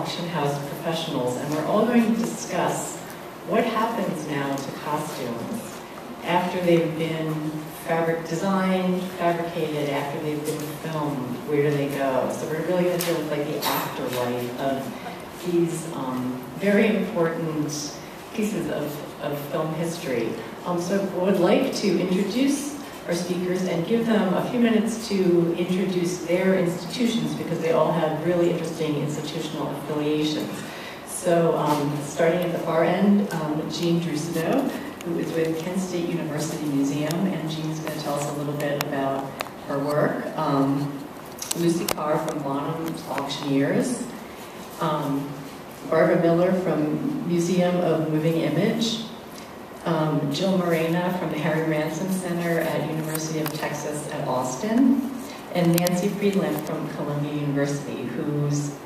auction house professionals, and we're all going to discuss what happens now to costumes after they've been fabric designed, fabricated, after they've been filmed, where do they go? So we're really going to deal with like the afterlife of these um, very important pieces of, of film history. Um, so I would like to introduce our speakers and give them a few minutes to introduce their institutions because they all have really interesting institutional affiliations. So um, starting at the far end, um, Jean Druesedow, who is with Kent State University Museum, and Jean's going to tell us a little bit about her work. Um, Lucy Carr from Bonham's Auctioneers, um, Barbara Miller from Museum of Moving Image, um, Jill Morena from the Harry Ransom Center at University of Texas at Austin, and Nancy Friedland from Columbia University, whose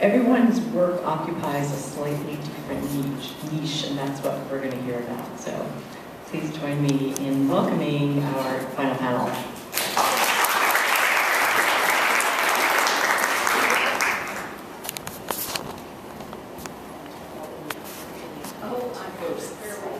everyone's work occupies a slightly different niche, niche, and that's what we're going to hear about. So please join me in welcoming our final panel. on